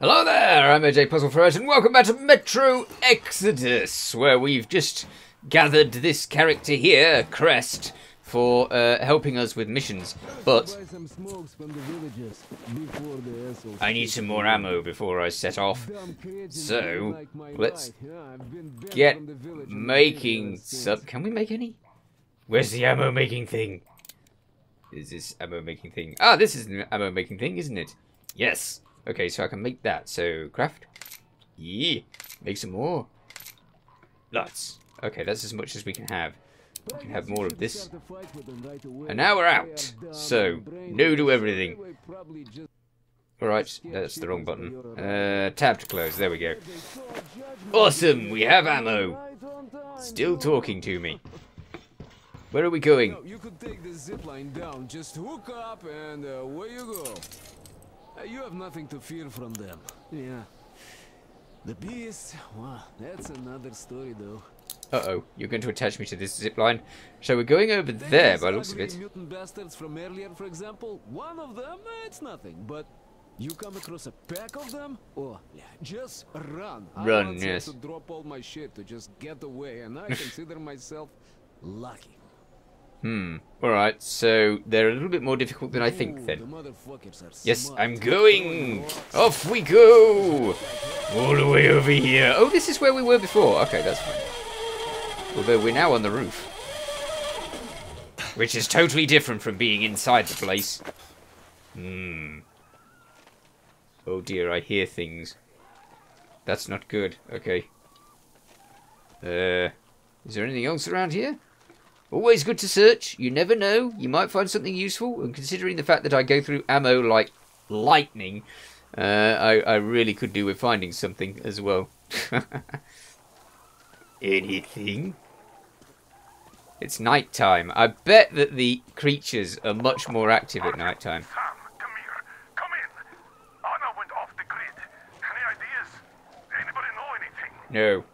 Hello there, I'm AJ Puzzle Ferret, and welcome back to Metro Exodus, where we've just gathered this character here, Krest, for uh, helping us with missions. But I need some more ammo before I set off. So let's get making some. Can we make any? Where's the ammo making thing? Is this ammo making thing? Ah, this is an ammo making thing, isn't it? Yes. Okay, so I can make that. So, craft. Yeah. Make some more. Lots. Okay, that's as much as we can have. We can have more of this. And now we're out. So, no to everything. Alright, that's the wrong button. Uh, tab to close. There we go. Awesome, we have ammo. Still talking to me. Where are we going? You could take the zip line down, just hook up and uh, away you go. Uh, you have nothing to fear from them. Yeah. The beast, wow, that's another story though. Uh-oh, you're going to attach me to this zip line. So we're going over Take there by the looks of ugly it. mutant bastards from earlier, for example. One of them, eh, it's nothing, but you come across a pack of them, oh, yeah, just run. Run, I once yes. had to drop all my shit to just get away, and I consider myself lucky. Hmm. Alright, so they're a little bit more difficult than I think then. The motherfuckers are Yes. I'm going! Off we go! All the way over here. Oh, this is where we were before. Okay, that's fine. Although we're now on the roof. Which is totally different from being inside the place. Hmm. Oh dear, I hear things. That's not good. Okay. Uh, is there anything else around here? Always good to search. You never know. You might find something useful. And considering the fact that I go through ammo like lightning, uh, I, I really could do with finding something as well. Anything? It's night time. I bet that the creatures are much more active at night time. Sam, come here. Come in. Anna went off the grid. Any ideas? Anybody know anything? No.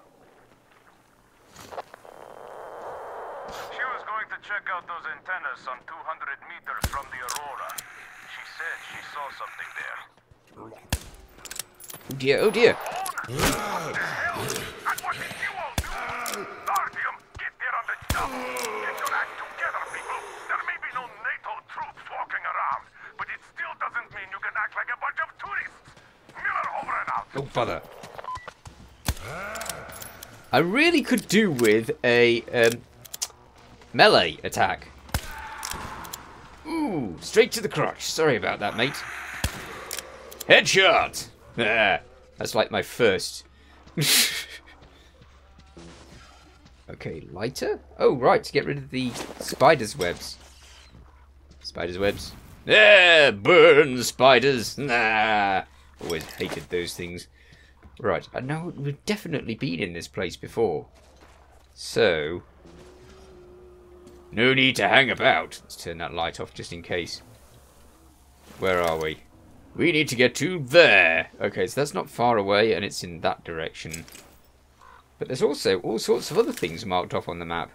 She was going to check out those antennas some 200 meters from the Aurora. She said she saw something there. Oh dear, oh dear. Oh, bother. I really could do with a um, melee attack. Ooh, straight to the crotch. Sorry about that, mate. Headshot! Ah, that's like my first. okay, lighter? Oh, right, to get rid of the spider's webs. Spider's webs. Yeah, burn spiders. Nah. Always hated those things. Right, I know we've definitely been in this place before. So, no need to hang about. Let's turn that light off just in case. Where are we? We need to get to there. Okay, so that's not far away, and it's in that direction. But there's also all sorts of other things marked off on the map.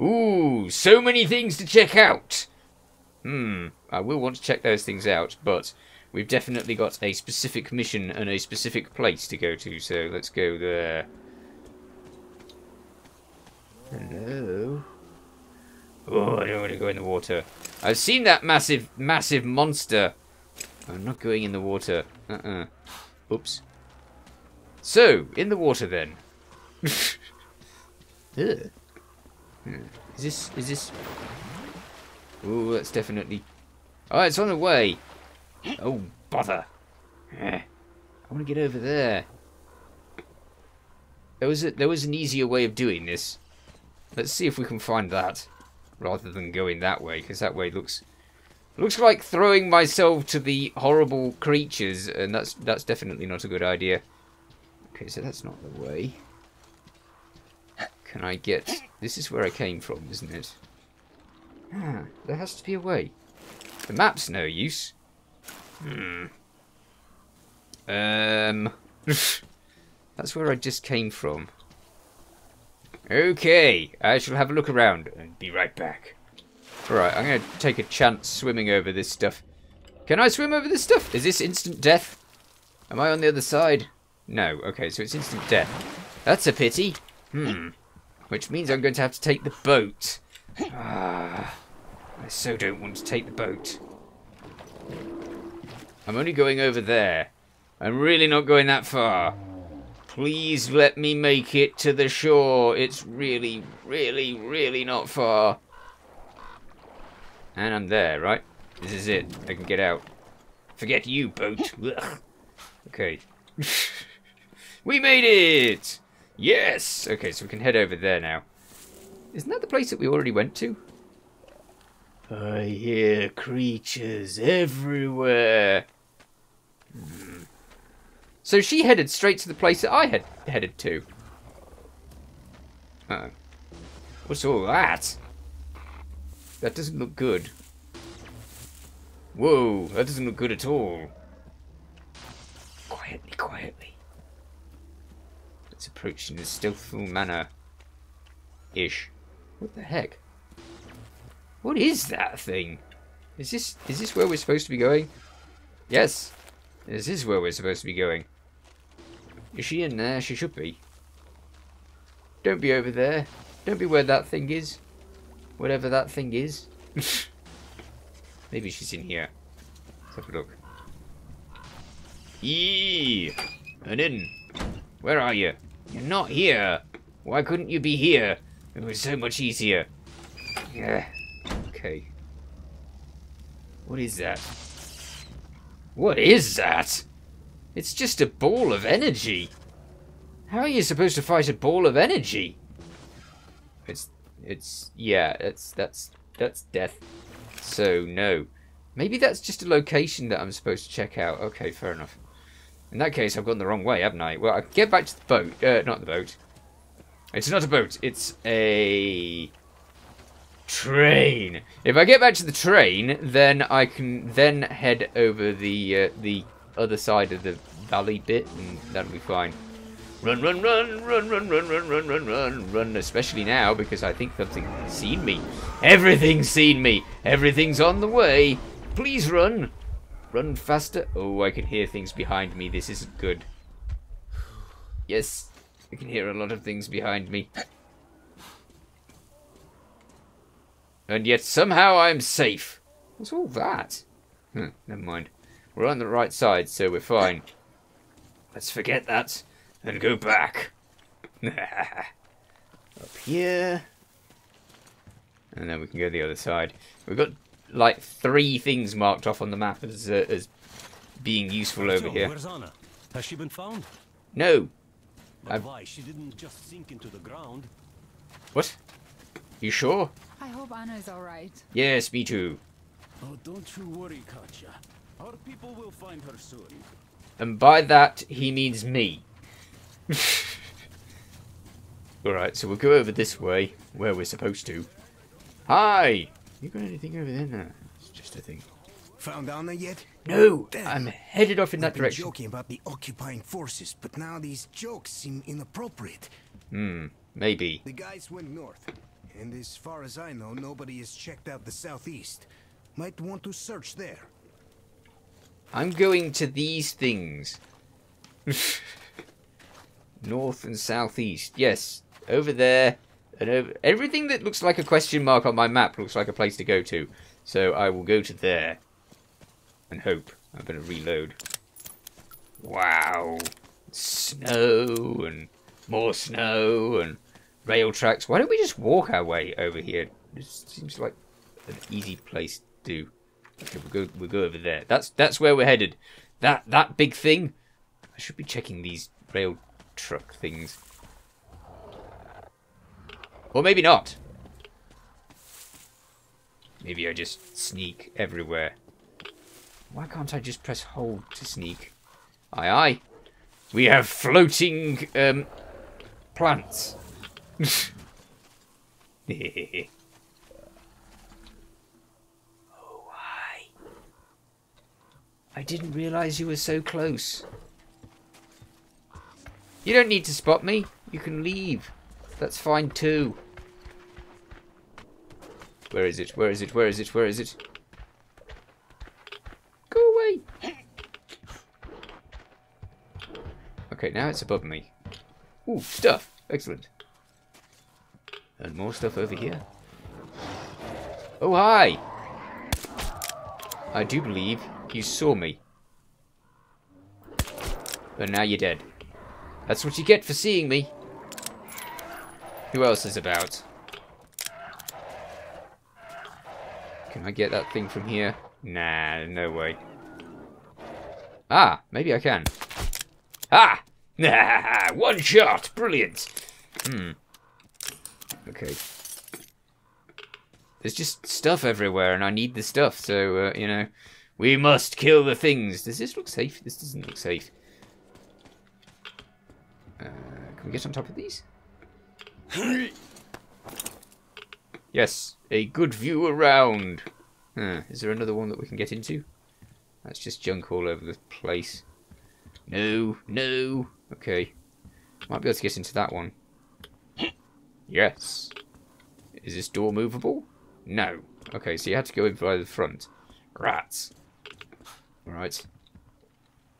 Ooh, so many things to check out. Hmm, I will want to check those things out, but we've definitely got a specific mission and a specific place to go to, so let's go there. Hello? Oh, I don't want to go in the water. I've seen that massive, massive monster. I'm not going in the water. Uh-uh. Oops. So, in the water then. Hmm. Is this, is this... Oh, that's definitely... Oh, it's on the way. Oh, bother. Eh. I want to get over there. There was a, there was an easier way of doing this. Let's see if we can find that, rather than going that way, because that way looks looks like throwing myself to the horrible creatures, and that's that's definitely not a good idea. Okay, so that's not the way. Can I get? This is where I came from, isn't it? Ah, there has to be a way. The map's no use. Hmm. Um. That's where I just came from. Okay, I shall have a look around and be right back. Alright, I'm going to take a chance swimming over this stuff. Can I swim over this stuff? Is this instant death? Am I on the other side? No. Okay, so it's instant death. That's a pity. Hmm. Which means I'm going to have to take the boat. Ah. I so don't want to take the boat. I'm only going over there. I'm really not going that far. Please let me make it to the shore. It's really, really, really not far. And I'm there, right? This is it. I can get out. Forget you, boat. Okay. we made it! Yes! Okay, so we can head over there now. Isn't that the place that we already went to? I hear creatures everywhere. Hmm. So she headed straight to the place that I had headed to. Uh oh. What's all that? That doesn't look good. Whoa, that doesn't look good at all. Quietly, quietly. Let's approach in a stealthful manner. Ish. What the heck? What is that thing? Is this is this where we're supposed to be going? Yes. This is where we're supposed to be going. Is she in there? She should be. Don't be over there. Don't be where that thing is. Whatever that thing is. Maybe she's in here. Let's have a look. Yee! And in. Where are you? You're not here. Why couldn't you be here? It was so much easier. Yeah. Okay. What is that? What is that? It's just a ball of energy. How are you supposed to fight a ball of energy? It's, it's, yeah, it's, that's, that's death. So, no. Maybe that's just a location that I'm supposed to check out. Okay, fair enough. In that case, I've gone the wrong way, haven't I? Well, I get back to the boat. Uh, not the boat. It's not a boat. It's a train. If I get back to the train, then I can then head over the uh, the other side of the valley bit, and that'll be fine. Run, run, run, run, run, run, run, run, run, run, run, especially now, because I think something's seen me. Everything's seen me. Everything's on the way. Please run. Run faster. Oh, I can hear things behind me. This isn't good. Yes, I can hear a lot of things behind me. And yet somehow I'm safe. What's all that? Hmm, never mind. We're on the right side, so we're fine. Let's forget that and go back. Up here. And then we can go the other side. We've got like three things marked off on the map as uh, as being useful over here. Where's Anna? Has she been found? No. But I've- why? She didn't just sink into the ground. What? You sure? I hope Anna is alright. Yes, me too. Oh, don't you worry, Katya. Our people will find her soon. And by that, he means me. Alright, so we'll go over this way, where we're supposed to. Hi! You got anything over there? No, it's just a thing. Found Anna yet? No! Damn. I'm headed off in that We've been direction. joking about the occupying forces, but now these jokes seem inappropriate. Hmm, maybe. The guys went north, and as far as I know, nobody has checked out the southeast. Might want to search there. I'm going to these things. North and southeast. Yes, over there. And over everything that looks like a question mark on my map looks like a place to go to. So I will go to there. And hope. I'm going to reload. Wow. Snow and more snow and rail tracks. Why don't we just walk our way over here? This seems like an easy place to do. Okay, we'll go we'll go over there. That's that's where we're headed. That that big thing. I should be checking these rail truck things. Or maybe not. Maybe I just sneak everywhere. Why can't I just press hold to sneak? Aye aye. We have floating um plants. oh hi. I didn't realize you were so close. You don't need to spot me. You can leave. That's fine too. Where is it? Where is it? Where is it? Where is it? Go away. Okay, now it's above me. Ooh, stuff. Excellent. And more stuff over here. Oh, hi! I do believe you saw me. But now you're dead. That's what you get for seeing me. Who else is about? Can I get that thing from here? Nah, no way. Ah, maybe I can. Ah! One shot! Brilliant! Hmm. Okay. There's just stuff everywhere, and I need the stuff, so, uh, you know, we must kill the things. Does this look safe? This doesn't look safe. Uh, can we get on top of these? yes, a good view around. Huh, is there another one that we can get into? That's just junk all over the place. No, no. Okay. Might be able to get into that one. yes. Is this door movable? No. Okay, so you had to go in by the front. Rats. Right.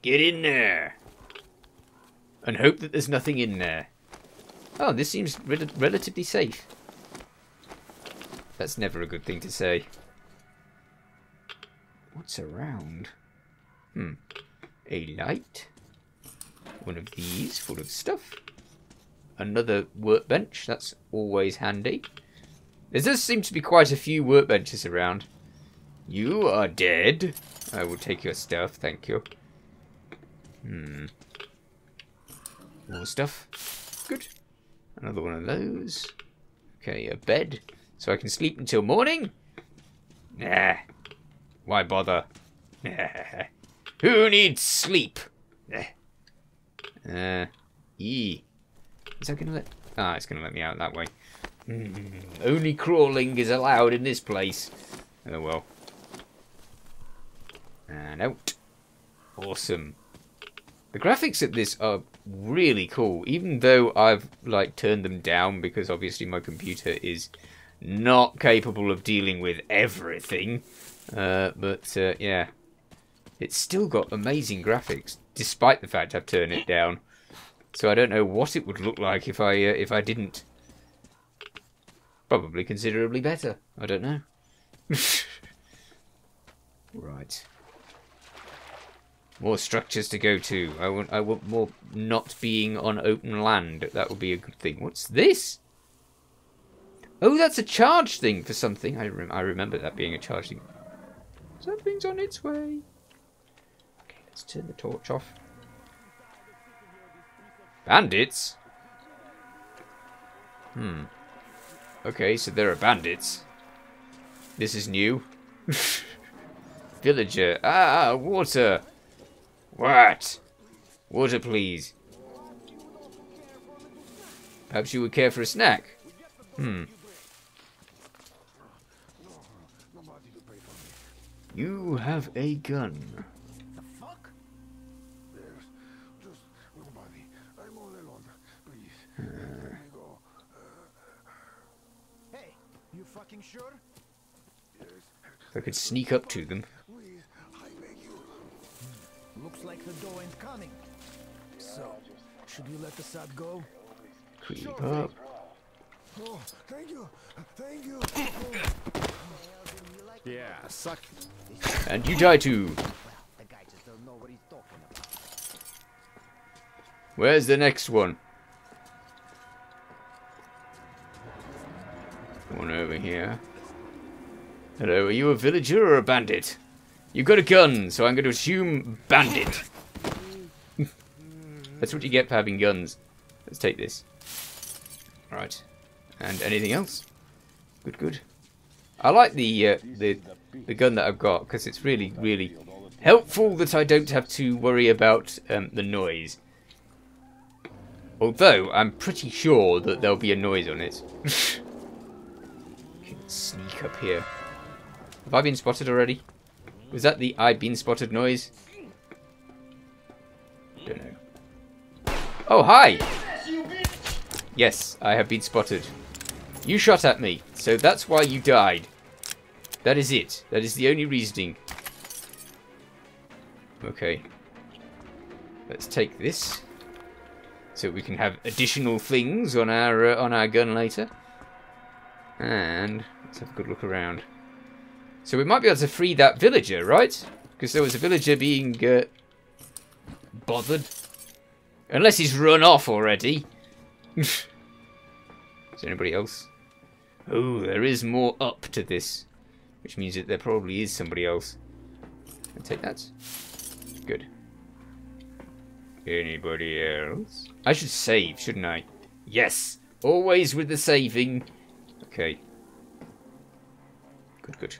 Get in there. And hope that there's nothing in there. Oh, this seems rel relatively safe. That's never a good thing to say. What's around? Hmm. A light. One of these full of stuff. Another workbench. That's always handy. There does seem to be quite a few workbenches around. You are dead. I will take your stuff, thank you. Hmm. More stuff. Good. Another one of those. Okay, a bed. So I can sleep until morning? Nah. Why bother? Nah. Who needs sleep? Nah. Uh, E. Is that gonna let... Ah, it's gonna let me out that way. Mm, only crawling is allowed in this place. Oh well. And out. Awesome. The graphics at this are really cool, even though I've like turned them down because obviously my computer is not capable of dealing with everything. Uh, but uh, yeah, it's still got amazing graphics, despite the fact I've turned it down. So I don't know what it would look like if I uh, if I didn't. Probably considerably better. I don't know. right. More structures to go to. I want I want more not being on open land. That would be a good thing. What's this? Oh, that's a charge thing for something. I rem I remember that being a charge thing. Something's on its way. Okay, let's turn the torch off. Bandits? Hmm. Okay, so there are bandits. This is new. Villager. Ah, water. What? Water, please. Perhaps you would care for a snack. Hmm. You have a gun. The fuck? Yes, just nobody. I'm all alone. Please, let me go. Hey, you fucking sure? If I could sneak up to them. Looks like the door ain't coming. So, should we let the sod go? Creep up. Oh, thank you. Thank you. Yeah, suck. And you die too. The guy just don't know what he's talking about. Where's the next one? One over here. Hello, are you a villager or a bandit? You got a gun, so I'm going to assume bandit. That's what you get for having guns. Let's take this. Right. And anything else? Good, good. I like the uh, the the gun that I've got because it's really, really helpful that I don't have to worry about um, the noise. Although I'm pretty sure that there'll be a noise on it. Can sneak up here. Have I been spotted already? Was that the I've been spotted noise? Don't know. Oh, hi! Yes, I have been spotted. You shot at me, so that's why you died. That is it. That is the only reasoning. Okay. Let's take this. so we can have additional things on our uh, on our gun later. And let's have a good look around. So we might be able to free that villager, right? Because there was a villager being uh, bothered. Unless he's run off already. is there anybody else? Oh, there is more up to this. Which means that there probably is somebody else. I'll take that. Good. Anybody else? I should save, shouldn't I? Yes! Always with the saving. Okay. Good, good.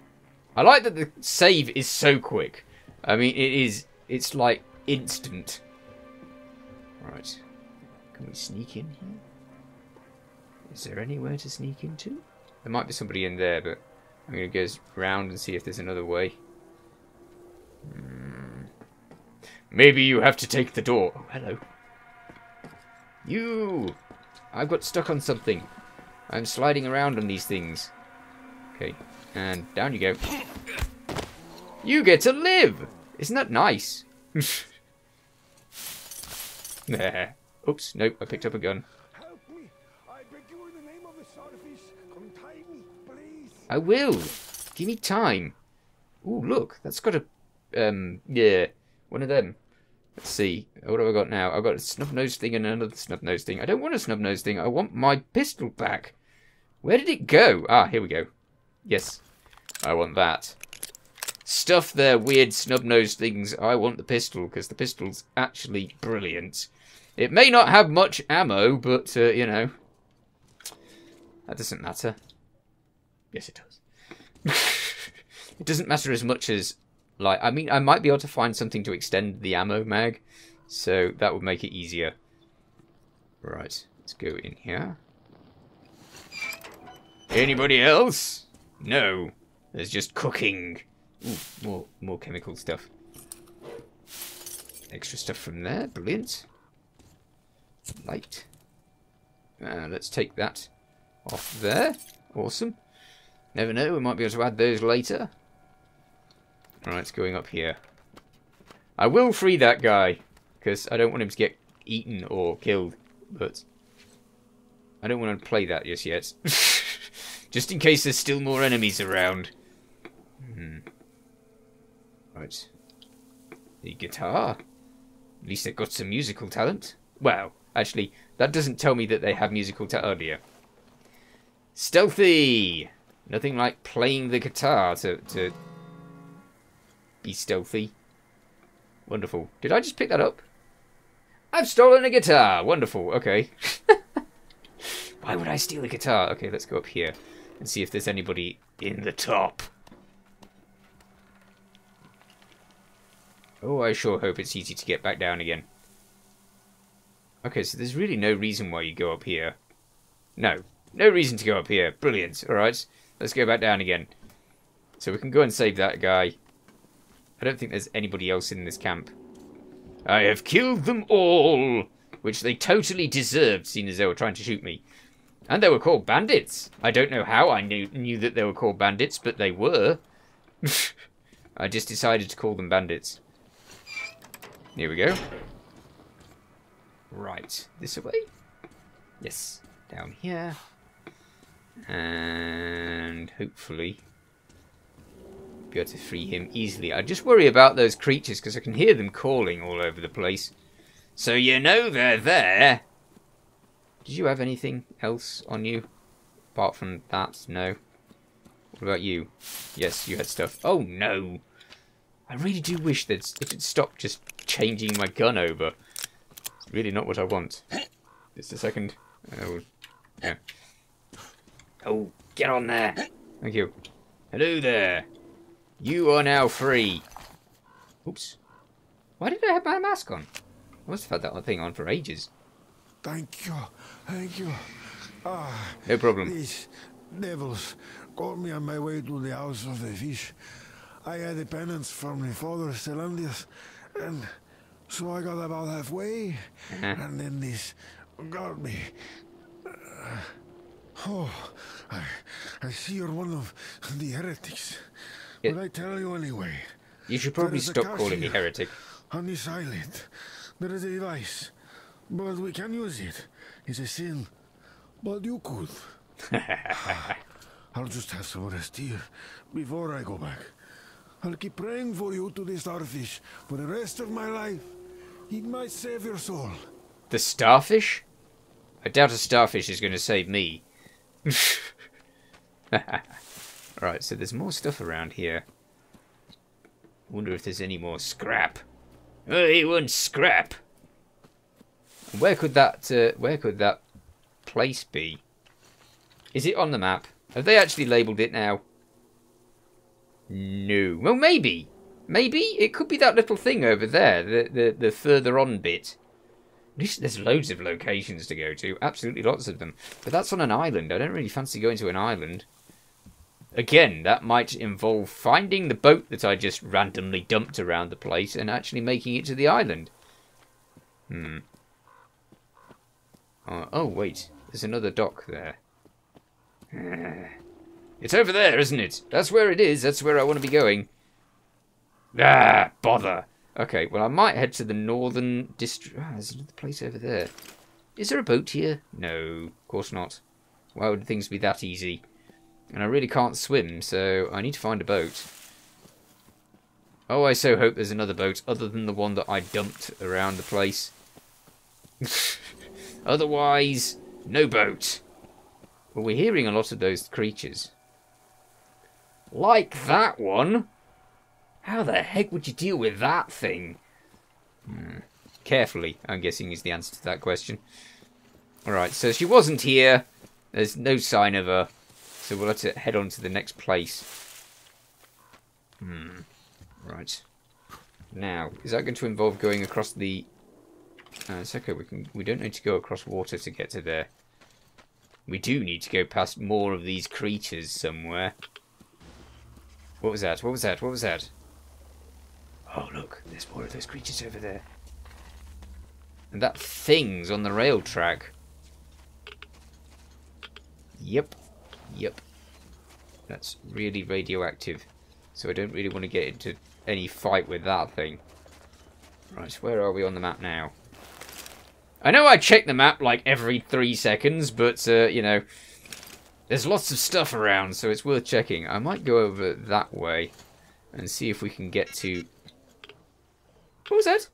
I like that the save is so quick. I mean, it is... It's like instant. Right. Can we sneak in here? Is there anywhere to sneak into? There might be somebody in there, but I'm going to go round and see if there's another way. Hmm. Maybe you have to take the door. Oh, hello. You! I've got stuck on something. I'm sliding around on these things. Okay, and down you go. You get to live! Isn't that nice? there. Oops, nope, I picked up a gun. Help me! I beg you in the name of the starfish. Come me, please. I will. Give me time. Ooh, look, that's got a, um, yeah, one of them. Let's see. What have I got now? I've got a snub nose thing and another snub nose thing. I don't want a snub nose thing. I want my pistol back. Where did it go? Ah, here we go. Yes, I want that. Stuff their weird snub-nosed things. I want the pistol because the pistol's actually brilliant. It may not have much ammo, but uh, you know, that doesn't matter. Yes, it does. it doesn't matter as much as like I mean I might be able to find something to extend the ammo mag, so that would make it easier. Right, let's go in here. Anybody else? No. There's just cooking. Ooh, more more chemical stuff. Extra stuff from there, brilliant. Light. Uh, let's take that off there. Awesome. Never know, we might be able to add those later. Alright, it's going up here. I will free that guy, because I don't want him to get eaten or killed, but I don't want to play that just yet. just in case there's still more enemies around. Hmm. Right. The guitar. At least they've got some musical talent. Well, actually, that doesn't tell me that they have musical talent. Oh dear. Stealthy! Nothing like playing the guitar to, to be stealthy. Wonderful. Did I just pick that up? I've stolen a guitar! Wonderful, okay. Why would I steal a guitar? Okay, let's go up here and see if there's anybody in the top. Oh, I sure hope it's easy to get back down again. Okay, so there's really no reason why you go up here. No. No reason to go up here. Brilliant. Alright, let's go back down again. So we can go and save that guy. I don't think there's anybody else in this camp. I have killed them all! Which they totally deserved, seeing as they were trying to shoot me. And they were called bandits. I don't know how I knew, knew that they were called bandits, but they were. I just decided to call them bandits. Here we go. Right, this way? Yes, down here. And hopefully be able to free him easily. I just worry about those creatures because I can hear them calling all over the place. So you know they're there. Did you have anything else on you? Apart from that, no. What about you? Yes, you had stuff. Oh no! I really do wish that it'd stop just changing my gun over. It's really not what I want. Just a second. Oh, yeah. Oh, get on there. Thank you. Hello there. You are now free. Oops. Why did I have my mask on? I must have had that thing on for ages. Thank you. Thank you. Ah, No problem. these devils got me on my way to the house of the fish. I had a penance from my father, Stellandius, and so I got about halfway, Uh-huh. and then this got me. Uh, oh, I, I see you're one of the heretics. Yeah. But I tell you anyway, You should probably There is a stop calling me heretic. on this island, there is a device. but we can use it. It's a sin. But you could. I'll just have some rest here before I go back. I'll keep praying for you to the starfish for the rest of my life. It might save your soul. The starfish? I doubt a starfish is going to save me. right, so there's more stuff around here. Wonder if there's any more scrap. Oh, he wants scrap. Where could that? Uh, where could that place be? Is it on the map? Have they actually labelled it now? No. Well, maybe. Maybe it could be that little thing over there, the the, the further on bit. There's loads of locations to go to, absolutely lots of them. But that's on an island. I don't really fancy going to an island. Again, that might involve finding the boat that I just randomly dumped around the place and actually making it to the island. Hmm. Uh, oh, wait. There's another dock there. It's over there, isn't it? That's where it is. That's where I want to be going. Ah, bother. Okay, well, I might head to the northern district. Ah, there's another place over there. Is there a boat here? No, of course not. Why would things be that easy? And I really can't swim, so I need to find a boat. Oh, I so hope there's another boat other than the one that I dumped around the place. Otherwise, no boat. Well, we're hearing a lot of those creatures. Like that one. How the heck would you deal with that thing? Hmm. Carefully, I'm guessing is the answer to that question. Alright, so she wasn't here. There's no sign of her. So we'll have to head on to the next place. Hmm. Right. Now, is that going to involve going across the... Uh, it's okay, we, can, we don't need to go across water to get to there. We do need to go past more of these creatures somewhere. What was that? What was that? What was that? Oh, look. There's more of those creatures over there. And that thing's on the rail track. Yep. Yep. That's really radioactive. So I don't really want to get into any fight with that thing. Right, where are we on the map now? I know I check the map like every three seconds, but, uh, you know, there's lots of stuff around, so it's worth checking. I might go over that way and see if we can get to... What was that?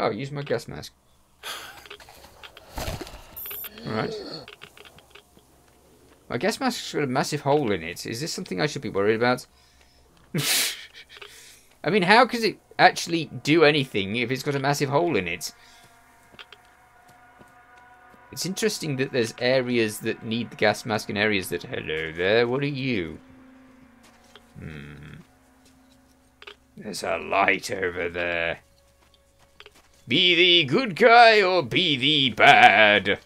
Oh, use my gas mask. Alright. My gas mask's got a massive hole in it. Is this something I should be worried about? I mean, how could it actually do anything if it's got a massive hole in it? It's interesting that there's areas that need the gas mask and areas that... Hello there, what are you? Hmm. There's a light over there. Be thee good guy or be thee bad?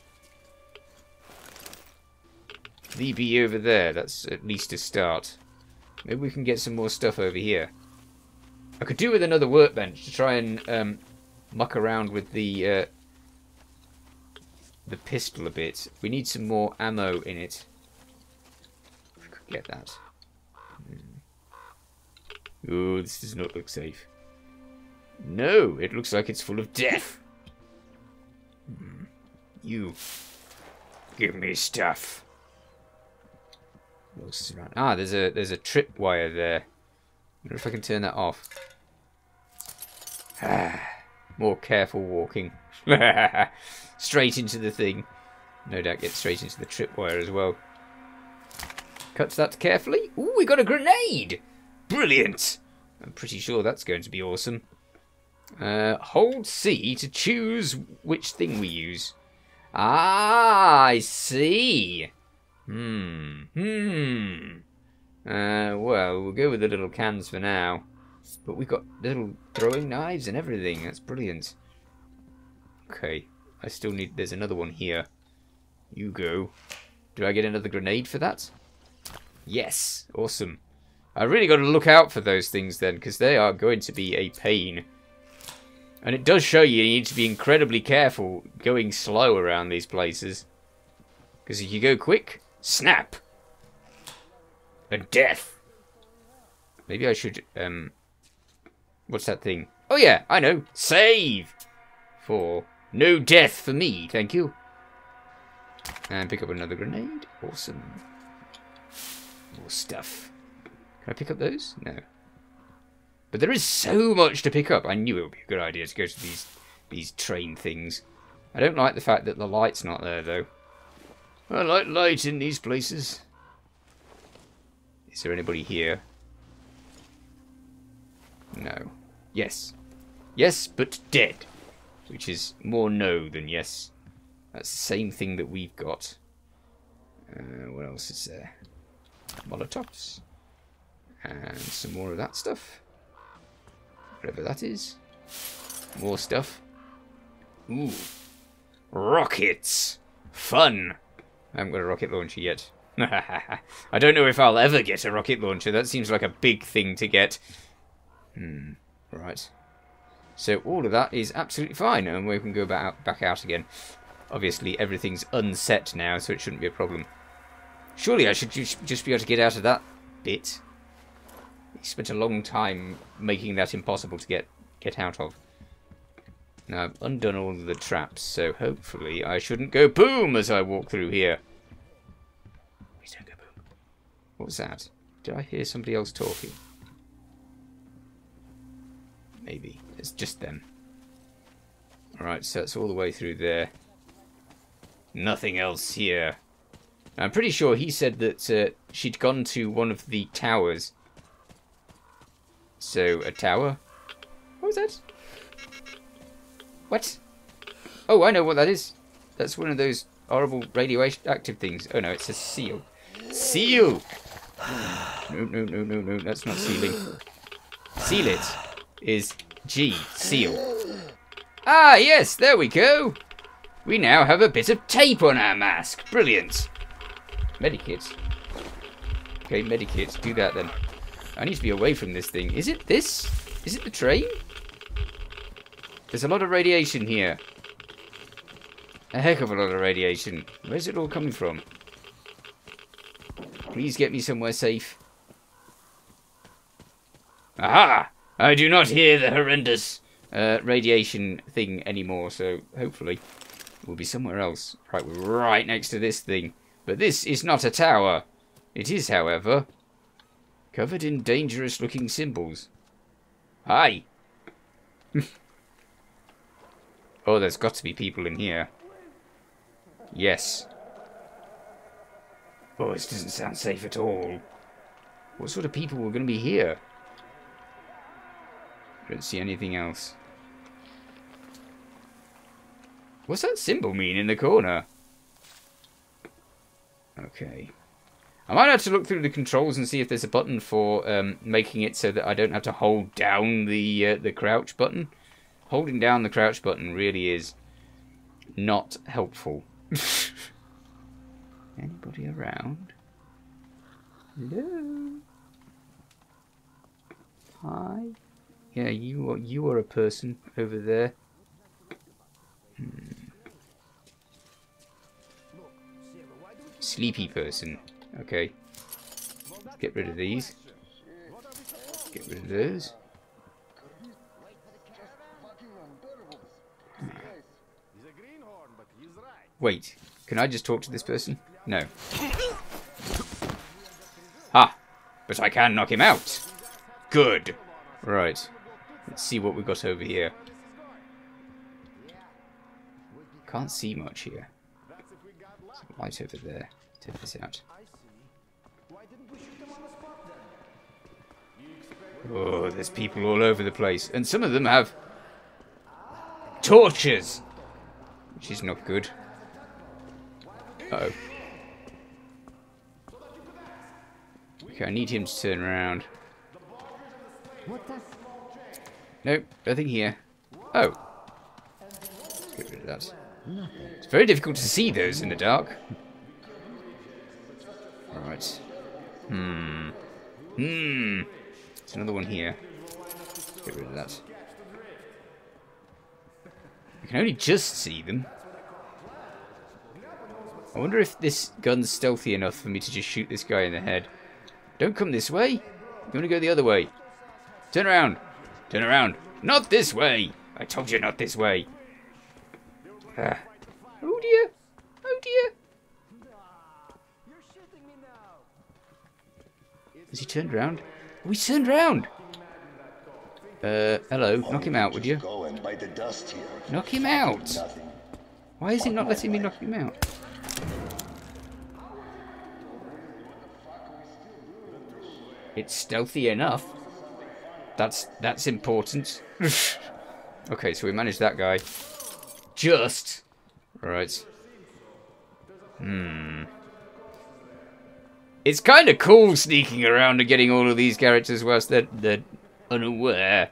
Thee be over there, that's at least a start. Maybe we can get some more stuff over here. I could do with another workbench to try and um, muck around with the uh, the pistol a bit. We need some more ammo in it. If we could get that. Oh, this does not look safe. No, it looks like it's full of death. Hmm. You. Give me stuff. Ah, there's a there's a trip wire there. I wonder if I can turn that off. Ah, more careful walking. straight into the thing. No doubt get straight into the tripwire as well. Cuts that carefully. Ooh, we got a grenade! Brilliant! I'm pretty sure that's going to be awesome. Uh, hold C to choose which thing we use. Ah, I see. Hmm. Hmm. Uh, well, we'll go with the little cans for now. But we've got little throwing knives and everything. That's brilliant. Okay. I still need... There's another one here. You go. Do I get another grenade for that? Yes. Awesome. I really got to look out for those things then, because they are going to be a pain. And it does show you you need to be incredibly careful going slow around these places. Because if you go quick, snap. And death. Maybe I should, um... What's that thing? Oh yeah, I know. Save! For No death for me, thank you. And pick up another grenade. Awesome. More stuff. Can I pick up those? No. But there is so much to pick up. I knew it would be a good idea to go to these these train things. I don't like the fact that the light's not there, though. I like light in these places. Is there anybody here? No. Yes. Yes, but dead. Which is more no than yes. That's the same thing that we've got. Uh, what else is there? Molotovs. And some more of that stuff. Whatever that is. More stuff. Ooh. Rockets! Fun! I haven't got a rocket launcher yet. I don't know if I'll ever get a rocket launcher. That seems like a big thing to get. Hmm. Right. So all of that is absolutely fine, and we can go back back out again. Obviously, everything's unset now, so it shouldn't be a problem. Surely I should just be able to get out of that bit. He spent a long time making that impossible to get get out of. Now, I've undone all the traps, so hopefully I shouldn't go boom as I walk through here. Please don't go boom. What was that? Did I hear somebody else talking? Maybe. It's just them. Alright, so it's all the way through there. Nothing else here. I'm pretty sure he said that uh, she'd gone to one of the towers. So, a tower? What was that? What? Oh, I know what that is. That's one of those horrible radioactive things. Oh no, it's a seal. Seal! No, no, no, no, no, that's not sealing. Seal it is G, seal. Ah, yes, there we go. We now have a bit of tape on our mask. Brilliant. Medikit. Okay, medikit. Do that then. I need to be away from this thing. Is it this? Is it the train? There's a lot of radiation here. A heck of a lot of radiation. Where's it all coming from? Please get me somewhere safe. Aha! I do not hear the horrendous uh, radiation thing anymore, so hopefully we'll be somewhere else. Right, we're right next to this thing. But this is not a tower. It is, however, covered in dangerous-looking symbols. Hi! Oh, there's got to be people in here. Yes. Oh, this doesn't sound safe at all. What sort of people were going to be here? Don't see anything else. What's that symbol mean in the corner? Okay. I might have to look through the controls and see if there's a button for um, making it so that I don't have to hold down the uh, the crouch button holding down the crouch button really is not helpful. Anybody around? Hello? Hi? Yeah, you are, you are a person over there. Hmm. Sleepy person. Okay. Get rid of these. Get rid of those. Wait, can I just talk to this person? No. Ha! But I can knock him out! Good! Right. Let's see what we got over here. Can't see much here. Some light over there. Take this out. Oh, there's people all over the place. And some of them have torches! Which is not good. Uh oh Okay, I need him to turn around. Nope, nothing here. Oh. Get rid of that. It's very difficult to see those in the dark. Alright. Hmm. Hmm. There's another one here. Get rid of that. I can only just see them. I wonder if this gun's stealthy enough for me to just shoot this guy in the head. Don't come this way. You want to go the other way. Turn around. Turn around. Not this way. I told you not this way. Ah. Oh dear. Oh dear. Has he turned around? Oh, turned around. Uh, hello. Knock him out, would you? Knock him out. Why is he not letting me knock him out? It's stealthy enough. That's that's important. okay, so we managed that guy. Just right. Hmm. It's kind of cool sneaking around and getting all of these characters whilst they're, they're unaware.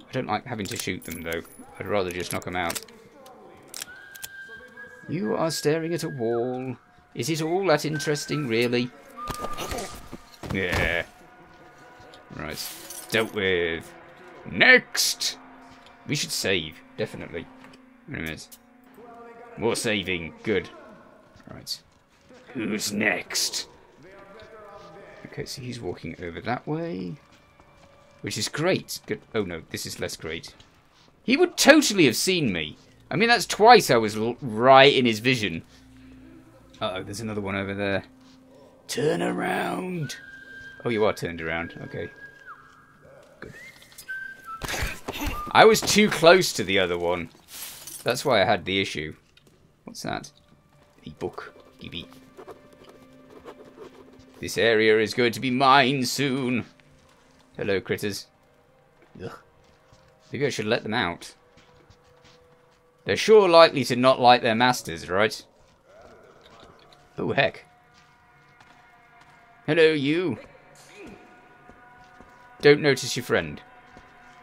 I don't like having to shoot them though. I'd rather just knock them out. You are staring at a wall. Is it all that interesting, really? Yeah. Right. Dealt with. Next! We should save, definitely. Wait a minute. More saving. Good. Right. Who's next? Okay, so he's walking over that way. Which is great. Good. Oh no, this is less great. He would totally have seen me. I mean, that's twice I was right in his vision. Uh oh, there's another one over there. Turn around. Oh, you are turned around. Okay. Good. I was too close to the other one. That's why I had the issue. What's that? A book. Gibby. This area is going to be mine soon. Hello, critters. Ugh. Maybe I should let them out. They're sure likely to not like their masters, right? Oh, heck. Hello, you. Don't notice your friend.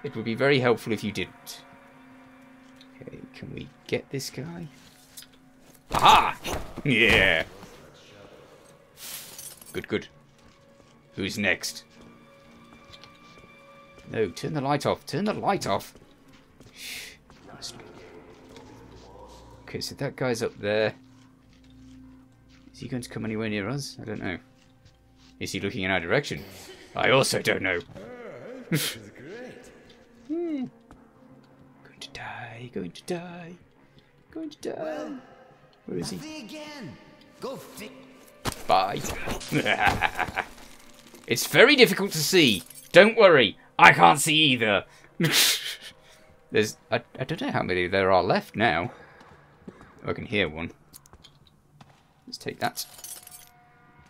It would be very helpful if you didn't. Okay, can we get this guy? Aha! Yeah! Good, good. Who's next? No, turn the light off. Turn the light off. Okay, so that guy's up there. Is he going to come anywhere near us? I don't know. Is he looking in our direction? I also don't know. Hmm. Going to die, going to die, going to die. Where is he? again. Go fix. Bye. it's very difficult to see. Don't worry, I can't see either. There's, I, I don't know how many there are left now. I can hear one. Let's take that.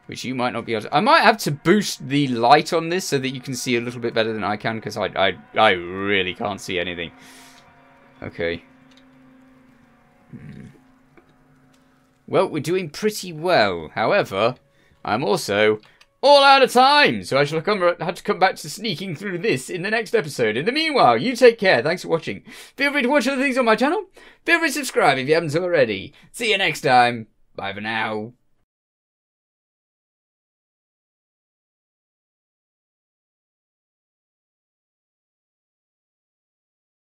Which you might not be able to... I might have to boost the light on this so that you can see a little bit better than I can, because I, I, I really can't see anything. Okay. Hmm. Well, we're doing pretty well. However, I'm also all out of time, so I shall come, have to come back to sneaking through this in the next episode. In the meanwhile, you take care. Thanks for watching. Feel free to watch other things on my channel. Feel free to subscribe if you haven't already. See you next time. Bye for now.